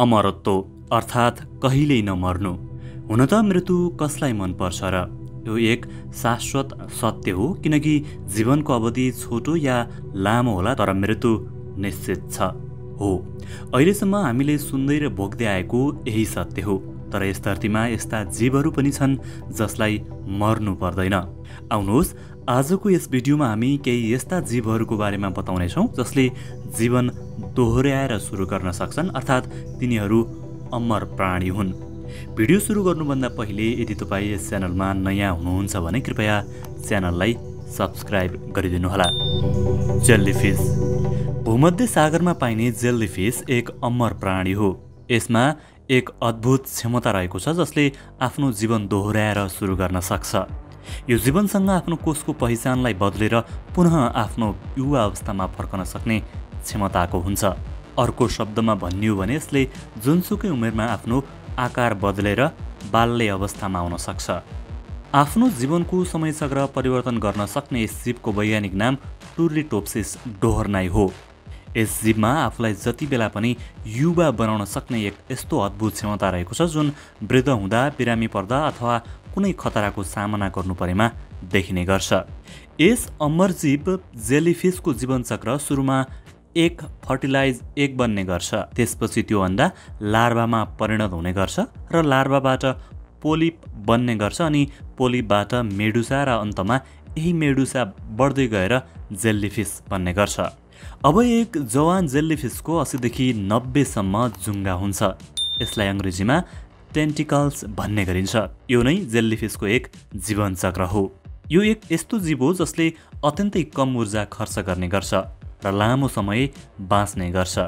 अमरत्व अर्थात् कहिल्यै नमर्नु। हुन त मृत्यु कसलाई मनपर्छ र? यो एक शाश्वत सत्य हो किनकि जीवनको अवधि छोटो या लामो होला तर मृत्यु निश्चित छ हो। अहिलेसम्म हामीले सुन्दै र भोग्दै आएको यही सत्य हो तर यस धरतीमा यस्ता जीवहरू पनि छन् जसलाई मर्नु पर्दैन। आउनुहोस् आजको यस भिडियोमा हामी केही यस्ता जीवहरूको बारेमा बताउनेछौँ जसले जीवन दोहोऱ्याएर सुरु गर्न सक्छन् अर्थात् तिनीहरू अमर प्राणी हुन्। भिडियो सुरु गर्नुभन्दा पहिले यदि तपाईँ यस च्यानलमा नयाँ हुनुहुन्छ भने कृपया च्यानललाई सब्सक्राइब गरिदिनुहोला। जेल्लीफिस भूमध्य सागरमा पाइने जेल्लीफिस एक अमर प्राणी हो। यसमा एक अद्भुत क्षमता रहेको छ जसले आफ्नो जीवन दोहोऱ्याएर सुरु गर्न सक्छ। यो जीवनसँग आफ्नो कोषको पहिचानलाई बदलेर पुनः आफ्नो युवा अवस्थामा फर्कन सक्ने क्षमताको हुन्छ। अर्को शब्दमा भनियो भने यसले जुनसुकै उमेरमा आफ्नो आकार बदलेर बाल्य अवस्थामा आउन सक्छ। आफ्नो जीवनको समयचक्र परिवर्तन गर्न सक्ने यस जीवको वैज्ञानिक नाम टुर्लिटोप्सिस डोहर्नाई हो। यस जीवमा आफूलाई जति बेला पनि युवा बनाउन सक्ने एक यस्तो अद्भुत क्षमता रहेको छ जुन वृद्ध हुँदा बिरामी पर्दा अथवा कुनै खतराको सामना गर्नु परेमा देखिने गर्छ। यस अमरजीव जेलीफिसको जीवनचक्र सुरुमा एक फर्टिलाइज एक बन्ने गर्छ। त्यसपछि त्यो अन्डा लार्भामा परिणत हुने गर्छ र लार्भाबाट पोलिप बन्ने गर्छ अनि पोलिपबाट मेडुसा र अन्तमा यही मेडुसा बढ्दै गएर जेल्लीफिस बन्ने गर्छ। अब एक जवान जेल्लीफिसको असीदेखि नब्बेसम्म जुङ्गा हुन्छ। यसलाई अङ्ग्रेजीमा टेन्टिकल्स भन्ने गरिन्छ। यो नै जेल्लीफिसको एक जीवनचक्र हो। यो एक यस्तो जीव हो जसले अत्यन्तै कम ऊर्जा खर्च गर्ने गर्छ र लामो समय बाँच्ने गर्छ।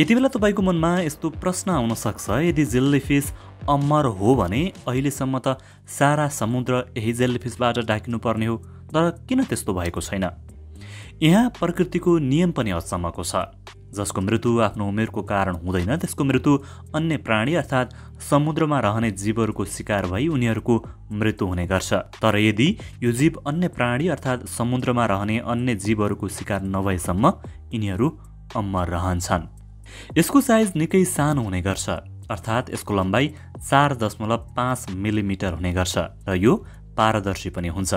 यति बेला तपाईँको मनमा यस्तो प्रश्न आउन सक्छ यदि जेल्लीफिस अमर हो भने अहिलेसम्म त सारा समुद्र यही जेल्लीफिसबाट ढाकिनुपर्ने हो तर किन त्यस्तो भएको छैन? यहाँ प्रकृतिको नियम पनि अचम्मको छ। जसको मृत्यु आफ्नो उमेरको कारण हुँदैन त्यसको मृत्यु अन्य प्राणी अर्थात् समुद्रमा रहने जीवहरूको शिकार भई उनीहरूको मृत्यु हुने गर्छ। तर यदि यो जीव अन्य प्राणी अर्थात् समुद्रमा रहने अन्य जीवहरूको शिकार नभएसम्म यिनीहरू अमर रहन्छन्। यसको साइज निकै सानो हुने गर्छ अर्थात् यसको लम्बाइ चार दशमलव पाँच मिलिमिटर हुने गर्छ र यो पारदर्शी पनि हुन्छ।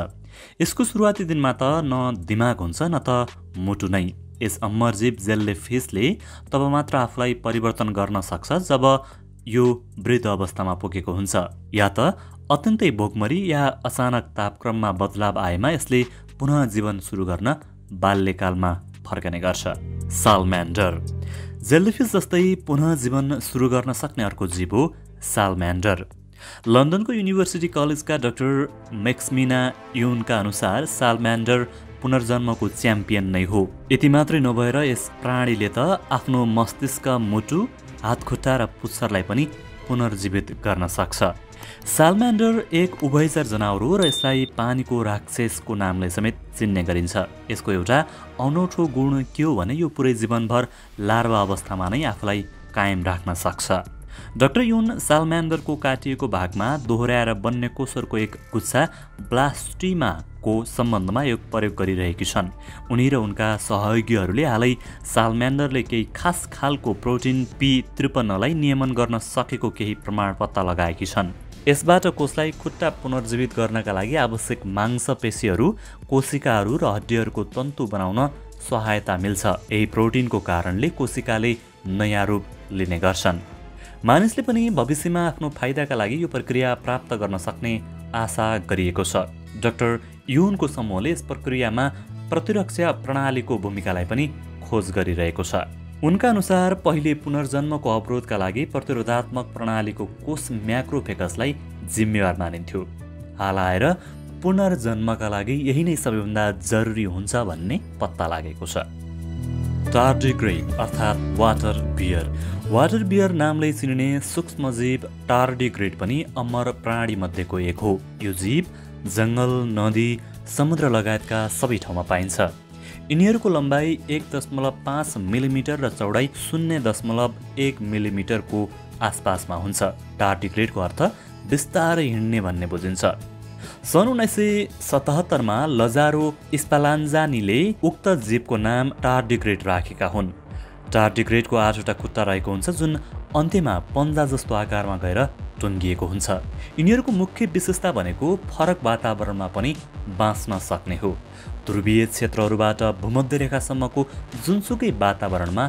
यसको सुरुवाती दिनमा त न दिमाग हुन्छ न त मुटु नै। यस अमरजीव जेल्ले फिसले तब मात्र आफूलाई परिवर्तन गर्न सक्छ जब यो वृद्ध अवस्थामा पुगेको हुन्छ। या त अत्यन्तै भोकमरी या अचानक तापक्रममा बदलाव आएमा यसले पुनः जीवन सुरु गर्न बाल्यकालमा फर्कने गर्छ। सालम्यान्डर। जेल्लीफिस जस्तै पुनः जीवन सुरु गर्न सक्ने अर्को जीव हो सालम्यान्डर। लन्डनको युनिभर्सिटी कलेजका डाक्टर मेक्समिना युनका अनुसार सालम्यान्डर पुनर्जन्मको च्याम्पियन नै हो। यति मात्रै नभएर यस प्राणीले त आफ्नो मस्तिष्क मुटु हातखुट्टा र पुच्छरलाई पनि पुनर्जीवित गर्न सक्छ। सालम्यान्डर एक उभयचर जनावर हो र यसलाई पानीको राक्षसको नामले समेत चिन्ने गरिन्छ। यसको एउटा अनौठो गुण के हो भने यो पुरै जीवनभर लार्वा अवस्थामा नै आफूलाई कायम राख्न सक्छ। डाक्टर युन सालम्यान्डरको काटिएको भागमा दोहोऱ्याएर बन्ने कोषहरूको एक गुच्छा ब्लास्टिमाको सम्बन्धमा यो प्रयोग गरिरहेकी छन्। उनी र उनका सहयोगीहरूले हालै सालम्यान्डरले केही खास खालको प्रोटिन पी त्रिपन्नलाई नियमन गर्न सकेको केही प्रमाण पत्ता लगाएकी छन्। यसबाट कोषलाई खुट्टा पुनर्जीवित गर्नका लागि आवश्यक मांसपेशीहरू कोशिकाहरू र हड्डीहरूको तन्तु बनाउन सहायता मिल्छ। यही प्रोटिनको कारणले कोशिकाले नयाँ रूप लिने गर्छन्। मानिसले पनि भविष्यमा आफ्नो फाइदाका लागि यो प्रक्रिया प्राप्त गर्न सक्ने आशा गरिएको छ। डाक्टर युनको समूहले यस प्रक्रियामा प्रतिरक्षा प्रणालीको भूमिकालाई पनि खोज गरिरहेको छ। उनका अनुसार पहिले पुनर्जन्मको अवरोधका लागि प्रतिरोधात्मक प्रणालीको कोष म्याक्रोफेकसलाई जिम्मेवार मानिन्थ्यो। हाल आएर पुनर्जन्मका लागि यही नै सबैभन्दा जरुरी हुन्छ भन्ने पत्ता लागेको छ। टार्डिग्रेड अर्थात् वाटर बियर वाटर बियर नामले चिनिने सूक्ष्मजीव टार्डिग्रेड पनि अमर प्राणी मध्येको एक हो। यो जीव जङ्गल नदी समुद्र लगायतका सबै ठाउँमा पाइन्छ। यिनीहरूको लम्बाइ एक दशमलव पाँच मिलिमिटर र चौडाइ शून्य दशमलव एक मिलिमिटरको आसपासमा हुन्छ। टार्डिग्रेडको अर्थ बिस्तारै हिँड्ने भन्ने बुझिन्छ। सन् उन्नाइस सय सतहत्तरमा लजारो स्पालान्जानीले उक्त जीवको नाम टार्डिग्रेड राखेका हुन्। टार्डिग्रेडको आठवटा खुट्टा रहेको हुन्छ जुन अन्त्यमा पन्जा जस्तो आकारमा गएर टुङ्गिएको हुन्छ। यिनीहरूको मुख्य विशेषता भनेको फरक वातावरणमा पनि बाँच्न सक्ने हो। ध्रुवीय क्षेत्रहरूबाट भूमध्य रेखासम्मको जुनसुकै वातावरणमा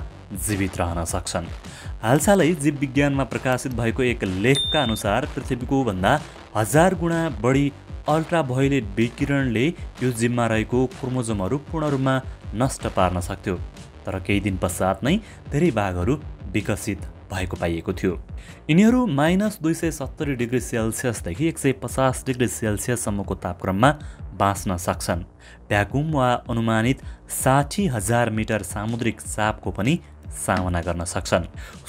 जीवित रहन सक्छन्। हालसालै जीव विज्ञानमा प्रकाशित भएको एक लेखका अनुसार पृथ्वीको भन्दा हजार गुणा बढी अल्ट्राभयोलेट विकिरणले यो जीवमा रहेको क्रोमोजोमहरू पूर्ण रूपमा नष्ट पार्न सक्थ्यो। तर केही दिन पश्चात नै धेरै बाघहरू विकसित भएको पाइएको थियो। यिनीहरू माइनस दुई सय सत्तरी डिग्री सेल्सियसदेखि एक सय पचास डिग्री सेल्सियससम्मको तापक्रममा बाँच्न सक्छन्। भ्याकुम वा अनुमानित साठी हजार मिटर सामुद्रिक चापको पनि सामना गर्न सक्छन्।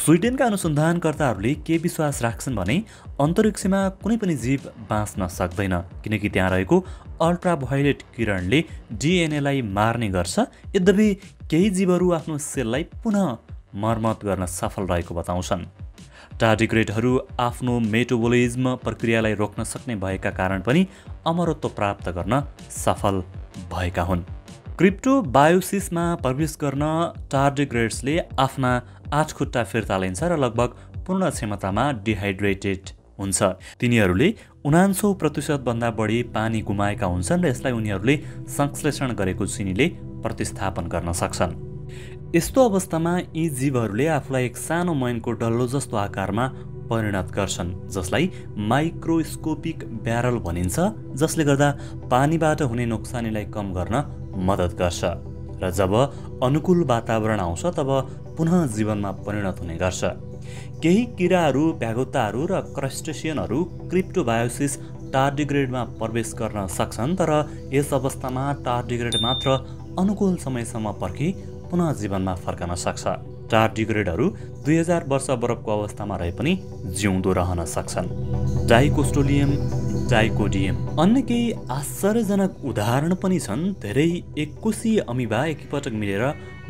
स्विडेनका अनुसन्धानकर्ताहरूले के विश्वास राख्छन् भने अन्तरिक्षमा कुनै पनि जीव बाँच्न सक्दैन किनकि त्यहाँ रहेको अल्ट्राभायोलेट किरणले डिएनएलाई मार्ने गर्छ यद्यपि केही जीवहरू आफ्नो सेललाई पुनः मर्मत गर्न सफल रहेको बताउँछन्। टार्डिग्रेडहरू आफ्नो मेटोबोलिजम प्रक्रियालाई रोक्न सक्ने भएका कारण पनि अमरत्व प्राप्त गर्न सफल भएका हुन्। क्रिप्टो बायोसिसमा प्रवेश गर्न टार्डिग्रेड्सले आफ्ना आठ खुट्टा फिर्ता लिन्छ र लगभग पूर्ण क्षमतामा डिहाइड्रेटेड हुन्छ। तिनीहरूले उनान्सौ प्रतिशतभन्दा बढी पानी गुमाएका हुन्छन् र यसलाई उनीहरूले संश्लेषण गरेको चिनीले प्रतिस्थापन गर्न सक्छन्। यस्तो अवस्थामा यी जीवहरूले आफूलाई एक सानो मैनको डल्लो जस्तो आकारमा परिणत गर्छन् जसलाई माइक्रोस्कोपिक ब्यारल भनिन्छ जसले गर्दा पानीबाट हुने नोक्सानीलाई कम गर्न मद्दत गर्छ र जब अनुकूल वातावरण आउँछ तब पुनः जीवनमा परिणत हुने गर्छ। केही किराहरू भ्यागुताहरू र क्रस्टेसियनहरू क्रिप्टोबायोसिस टार्डिग्रेडमा प्रवेश गर्न सक्छन् तर यस अवस्थामा टार्डिग्रेड मात्र अनुकूल समयसम्म पर्खी पुनः जीवनमा फर्कन सक्छ। टार्डिग्रेडहरू दुई हजार वर्ष बरफको अवस्थामा रहे पनि जिउँदो रहन सक्छन्। डाइकोस्टोलियम डाइकोडियम अन्य केही आश्चर्यजनक उदाहरण पनि छन्। धेरै एककोशीय अमिबा एकपटक मिलेर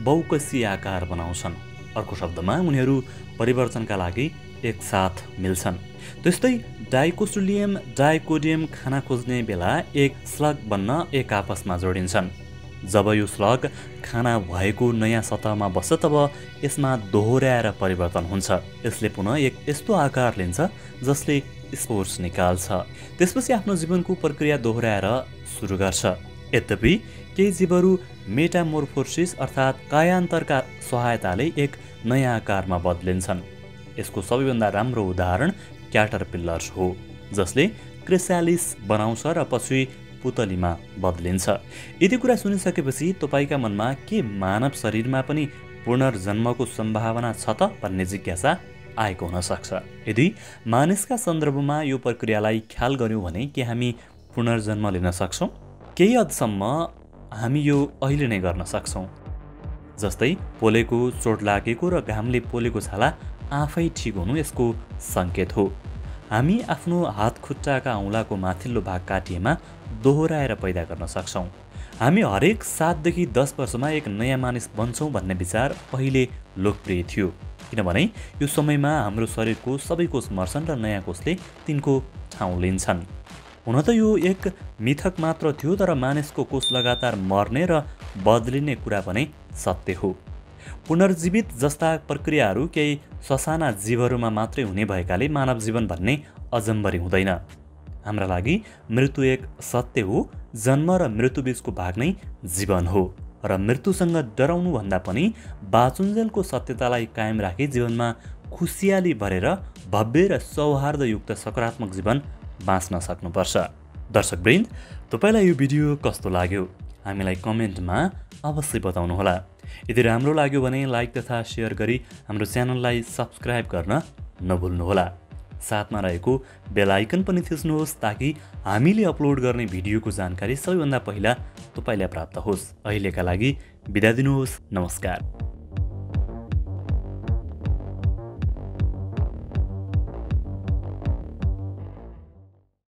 बहुकसीय आकार बनाउँछन्। अर्को शब्दमा उनीहरू परिवर्तनका लागि एकसाथ मिल्छन्। त्यस्तै डाइकोस्टोलियम डाइकोडियम खाना खोज्ने बेला एक स्लग बन्न एक आपसमा जोडिन्छन्। जब यो स्लग खाना भएको नयाँ सतहमा बस्छ तब यसमा दोहोऱ्याएर परिवर्तन हुन्छ। यसले पुनः एक यस्तो आकार लिन्छ जसले स्पोर्ट्स निकाल्छ। त्यसपछि आफ्नो जीवनको प्रक्रिया दोहोऱ्याएर सुरु गर्छ। यद्यपि केही जीवहरू मेटामोर्फोसिस अर्थात् कायान्तरका सहायताले एक नयाँ आकारमा बदलिन्छन्। यसको सबैभन्दा राम्रो उदाहरण क्याटरपिल्लर्स हो जसले क्रेसालिस बनाउँछ र पछि पुतलीमा बदलिन्छ यति कुरा सुनिसकेपछि तपाईँका मनमा के मानव शरीरमा पनि पुनर्जन्मको सम्भावना छ त भन्ने जिज्ञासा आएको हुनसक्छ। यदि मानिसका सन्दर्भमा यो प्रक्रियालाई ख्याल गऱ्यौँ भने के हामी पुनर्जन्म लिन सक्छौँ? केही हदसम्म हामी यो अहिले नै गर्न सक्छौँ। जस्तै पोलेको चोट लागेको र घामले पोलेको छाला आफै ठिक हुनु यसको सङ्केत हो। हामी आफ्नो हात खुट्टाका औँलाको माथिल्लो भाग काटिएमा दोहोऱ्याएर पैदा गर्न सक्छौँ। हामी हरेक सातदेखि दस वर्षमा एक नयाँ मानिस बन्छौँ भन्ने विचार पहिले लोकप्रिय थियो। किनभने यो समयमा हाम्रो शरीरको सबै कोष मर्छन् र नयाँ कोषले तिनको ठाउँ लिन्छन्। हुन त यो एक मिथक मात्र थियो तर मानिसको कोष लगातार मर्ने र बदलिने कुरा पनि सत्य हो। पुनर्जीवित जस्ता प्रक्रियाहरू केही ससाना जीवहरूमा मात्रै हुने भएकाले मानव जीवन भन्ने अजम्बरी हुँदैन। हाम्रा लागि मृत्यु एक सत्य हो जन्म र मृत्युबीचको भाग नै जीवन हो र मृत्युसँग डराउनुभन्दा पनि बाचुन्जेलको सत्यतालाई कायम राखी जीवनमा खुसियाली भरेर भव्य र सौहार्दयुक्त सकारात्मक जीवन बाँच्न सक्नुपर्छ। दर्शकवृन्द तपाईँलाई यो भिडियो कस्तो लाग्यो? हामीलाई कमेन्टमा अवश्य बताउनुहोला। यदि राम्रो लाग्यो भने लाइक तथा सेयर गरी हाम्रो च्यानललाई सब्सक्राइब गर्न नभुल्नुहोला। साथमा रहेको बेलायकन पनि थिच्नुहोस् ताकि हामीले अपलोड गर्ने भिडियोको जानकारी सबैभन्दा पहिला तपाईँलाई प्राप्त होस्। अहिलेका लागि बिदा दिनुहोस्। नमस्कार।